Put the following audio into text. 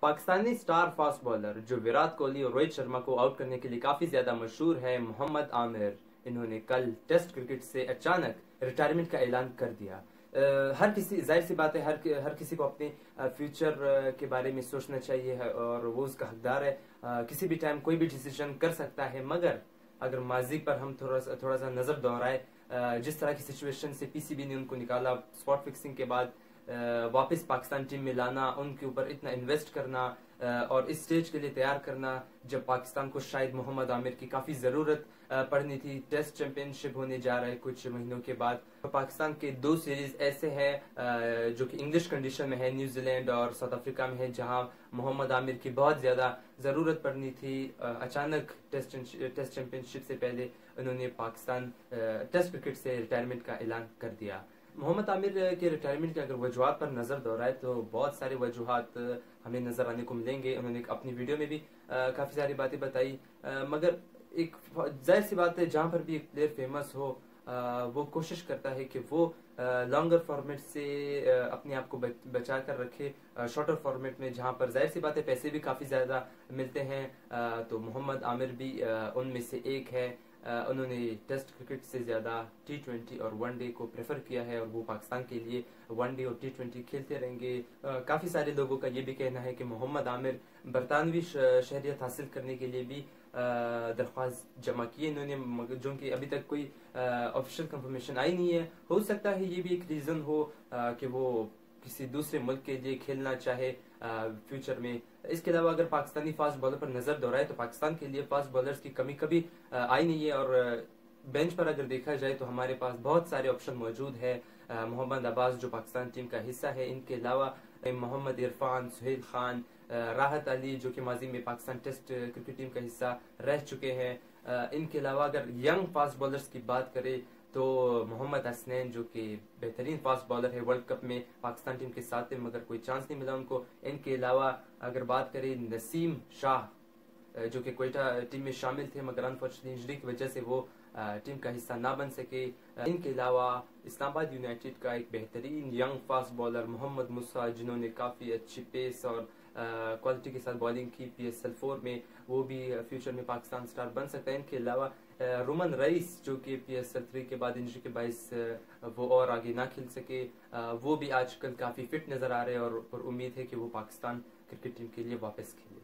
Pakistani star fast bowler جو ویرات کوہلی اور روہت شرما کو آؤٹ کرنے کے لیے کافی زیادہ مشہور ہے محمد عامر۔ انہوں نے کل ٹیسٹ کرکٹ سے اچانک ریٹائرمنٹ کا اعلان کر دیا۔ ہر کسی، ظاہر سی بات ہے، ہر ہر کسی کو اپنے فیوچر کے بارے میں سوچنا چاہیے اور وہ اس کا حقدار ہے۔ کسی بھی ٹائم کوئی بھی ڈیسیجن کر سکتا ہے، مگر اگر ماضی پر ہم تھوڑا سا تھوڑا سا نظر دہرائے جس طرح کی سچویشن سے پی سی بی نے ان کو نکالا اسپاٹ فکسنگ کے بعد واپس پاکستان ٹیم میں لانا، ان کے اوپر اتنا انویسٹ کرنا اور اس سٹیج کے لیے تیار کرنا جب پاکستان کو شاید محمد عامر کی کافی ضرورت پڑنی تھی۔ ٹیسٹ چیمپئن شپ ہونے جا رہا ہے کچھ مہینوں کے بعد۔ پاکستان کے دو سیریز ایسے ہیں جو کہ انگلش کنڈیشن میں ہے نیوزی لینڈ اور ساؤتھ افریقہ میں ہے جہاں محمد عامر کی بہت زیادہ ضرورت پڑنی تھی۔ اچانک ٹیسٹ چیمپئن شپ سے پہلے انہوں نے پاکستان ٹیسٹ کرکٹ سے ریٹائرمنٹ کا اعلان کر دیا۔ محمد عامر کے ریٹائرمنٹ کے اگر وجوہات پر نظر دہرائے تو بہت سارے وجوہات ہمیں نظر آنے کو ملیں گے۔ انہوں نے اپنی ویڈیو میں بھی کافی ساری باتیں بتائی۔ مگر ایک ظاہر سی بات ہے، جہاں پر بھی ایک پلیئر فیمس ہو وہ کوشش کرتا ہے کہ وہ لانگر فارمیٹ سے اپنے آپ کو بچا کر رکھے۔ شارٹر فارمیٹ میں، جہاں پر ظاہر سی بات ہے، پیسے بھی کافی زیادہ ملتے ہیں۔ تو محمد عامر بھی ان میں سے ایک ہے۔ انہوں نے ٹیسٹ کرکٹ سے زیادہ ٹی ٹوینٹی اور ون ڈے کو پریفر کیا ہے اور وہ پاکستان کے لیے ون ڈے اور ٹی ٹوینٹی کھیلتے رہیں گے۔ کافی سارے لوگوں کا یہ بھی کہنا ہے کہ محمد عامر برطانوی شہریت حاصل کرنے کے لیے بھی درخواست جمع کی انہوں نے جو کہ ابھی تک کوئی آفیشل کنفرمیشن آئی نہیں ہے۔ ہو سکتا ہے یہ بھی ایک ریزن ہو کہ وہ کسی دوسرے ملک کے لیے کھیلنا چاہے۔ فیوچر میں۔ اس کے علاوہ اگر پاکستانی فاسٹ بالر پر نظر دہرائے تو پاکستان کے لیے فاسٹ بالرز کی کمی کبھی آئی نہیں ہے۔ اور بینچ پر اگر دیکھا جائے تو ہمارے پاس بہت سارے آپشن موجود ہے محمد عباس جو پاکستان ٹیم کا حصہ ہے، ان کے علاوہ محمد عرفان، سہیل خان راحت علی جو کہ ماضی میں پاکستان ٹیسٹ کرکٹ ٹیم کا حصہ رہ چکے ہیں۔ ان کے علاوہ اگر ینگ فاسٹ بالرز کی بات کرے تو محمد حسنین جو کہ بہترین فاسٹ بالر ہے ورلڈ کپ میں پاکستان ٹیم کے ساتھ مگر کوئی چانس نہیں ملا ان کو۔ ان کے علاوہ اگر بات کریں، نسیم شاہ جو کہ کوئٹہ ٹیم میں شامل تھے، مگر انفارچونیٹلی انجری کی وجہ سے وہ ٹیم کا حصہ نہ بن سکے۔ ان کے علاوہ اسلام آباد یونائٹیڈ کا ایک بہترین ینگ فاسٹ بالر محمد مسا جنہوں نے کافی اچھی پیس اور کوالٹی کے ساتھ بالنگ کی پی ایس ایل فور میں، وہ بھی فیوچر میں پاکستان سٹار بن سکتا ہے۔ ان کے علاوہ رومن رئیس جو کہ پی ایس ایل تھری کے بعد انجری کے باعث وہ اور آگے نہ کھیل سکے۔ وہ بھی آج کل کافی فٹ نظر آ رہے ہیں اور امید ہے کہ وہ پاکستان کرکٹ ٹیم کے لیے واپس کھیلے۔